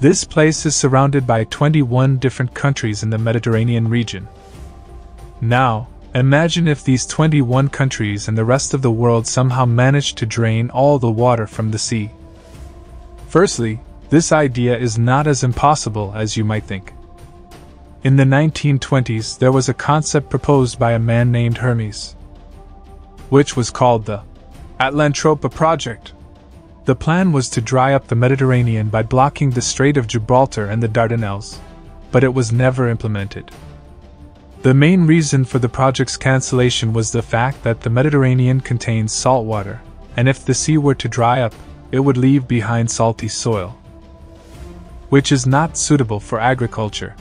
This place is surrounded by 21 different countries in the Mediterranean region. Now, imagine if these 21 countries and the rest of the world somehow managed to drain all the water from the sea. Firstly, this idea is not as impossible as you might think. In the 1920s, there was a concept proposed by a man named Hermes, which was called the Atlantropa Project. The plan was to dry up the Mediterranean by blocking the Strait of Gibraltar and the Dardanelles, but it was never implemented. The main reason for the project's cancellation was the fact that the Mediterranean contains salt water, and if the sea were to dry up, it would leave behind salty soil, which is not suitable for agriculture.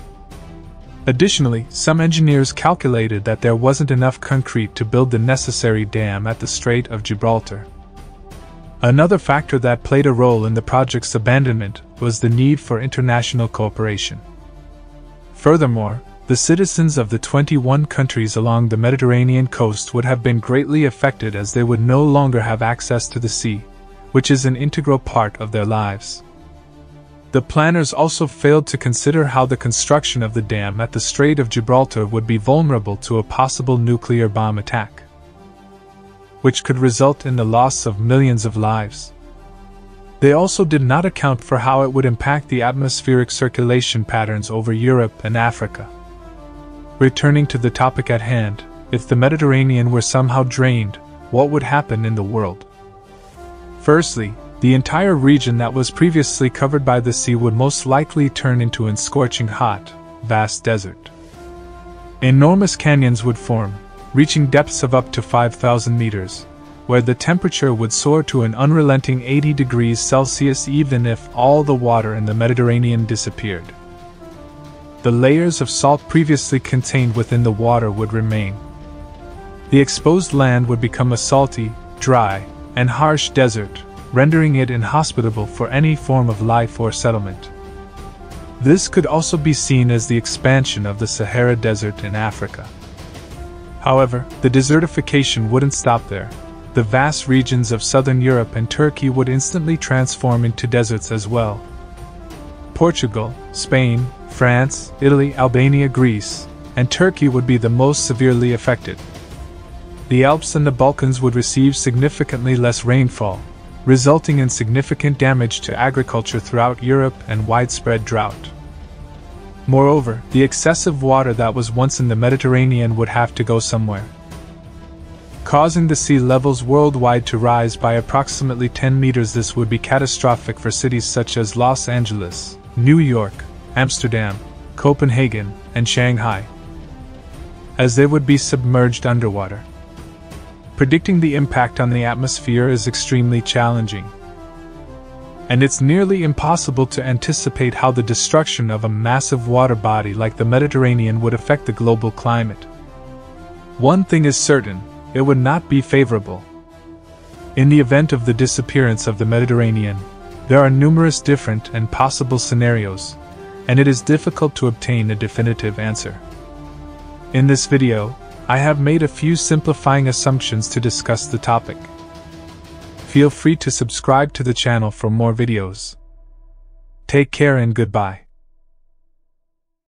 Additionally, some engineers calculated that there wasn't enough concrete to build the necessary dam at the Strait of Gibraltar. Another factor that played a role in the project's abandonment was the need for international cooperation. Furthermore, the citizens of the 21 countries along the Mediterranean coast would have been greatly affected as they would no longer have access to the sea, which is an integral part of their lives. The planners also failed to consider how the construction of the dam at the Strait of Gibraltar would be vulnerable to a possible nuclear bomb attack, which could result in the loss of millions of lives. They also did not account for how it would impact the atmospheric circulation patterns over Europe and Africa. Returning to the topic at hand, if the Mediterranean were somehow drained, what would happen in the world? Firstly, the entire region that was previously covered by the sea would most likely turn into an scorching hot, vast desert. Enormous canyons would form, reaching depths of up to 5,000 meters, where the temperature would soar to an unrelenting 80 degrees Celsius even if all the water in the Mediterranean disappeared. The layers of salt previously contained within the water would remain. The exposed land would become a salty, dry, and harsh desert, rendering it inhospitable for any form of life or settlement. This could also be seen as the expansion of the Sahara Desert in Africa. However, the desertification wouldn't stop there. The vast regions of southern Europe and Turkey would instantly transform into deserts as well. Portugal, Spain, France, Italy, Albania, Greece, and Turkey would be the most severely affected. The Alps and the Balkans would receive significantly less rainfall, resulting in significant damage to agriculture throughout Europe and widespread drought. Moreover, the excessive water that was once in the Mediterranean would have to go somewhere. Causing the sea levels worldwide to rise by approximately 10 meters, this would be catastrophic for cities such as Los Angeles, New York, Amsterdam, Copenhagen, and Shanghai, as they would be submerged underwater predicting the impact on the atmosphere is extremely challenging. And it's nearly impossible to anticipate how the destruction of a massive water body like the Mediterranean would affect the global climate. One thing is certain it would not be favorable. In the event of the disappearance of the Mediterranean, there are numerous different and possible scenarios, and it is difficult to obtain a definitive answer. In this video, I have made a few simplifying assumptions to discuss the topic. Feel free to subscribe to the channel for more videos. Take care and goodbye.